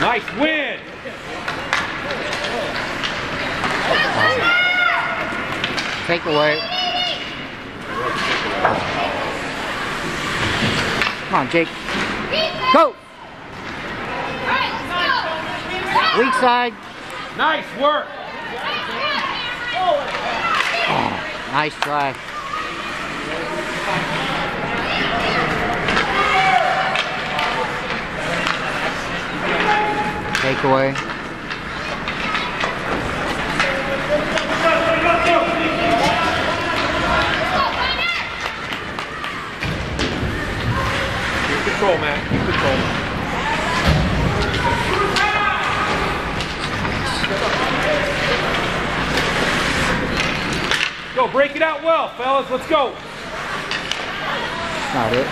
Nice win. Take away. Come on, Jake. Go! Weak side. Nice work. Oh, nice try. Takeaway. Control, man. Control. Go, break it out well, fellas. Let's go. Not it.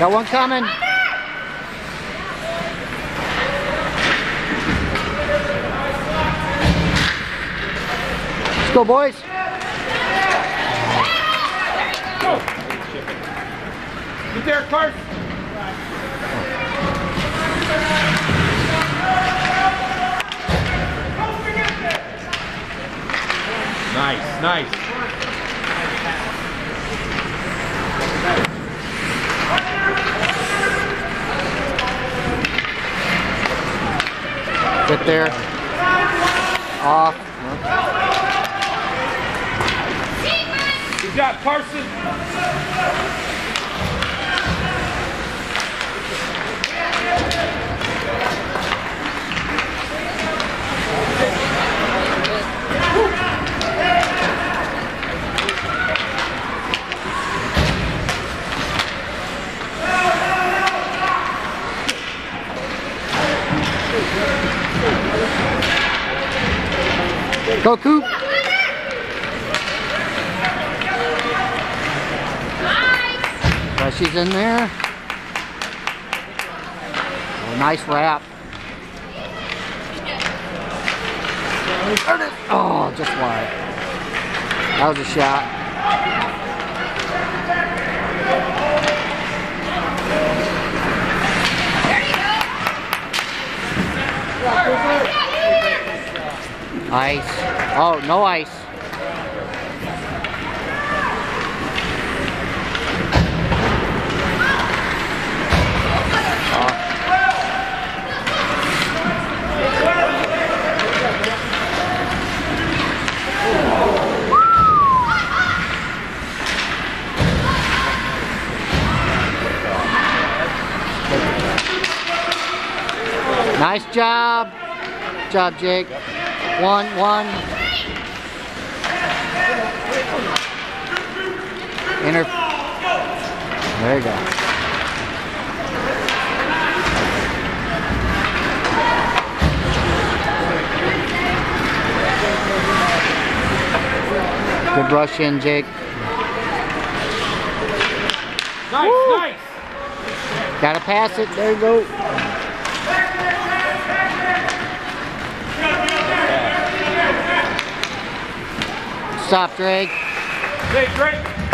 Got one coming. Let's go, boys. Go. Get there, Carson. Nice, nice. Get there. Off. Good job, Carson. Go, Coop. She's in there. Oh, nice wrap. Oh, just wide. That was a shot. Ice. Oh, no ice. Nice job. Good job, Jake. One, one. Inter. There you go. Good rush in, Jake. Nice, Woo. nice. Gotta pass it. There you go. Stop, Drake. Hey, Drake.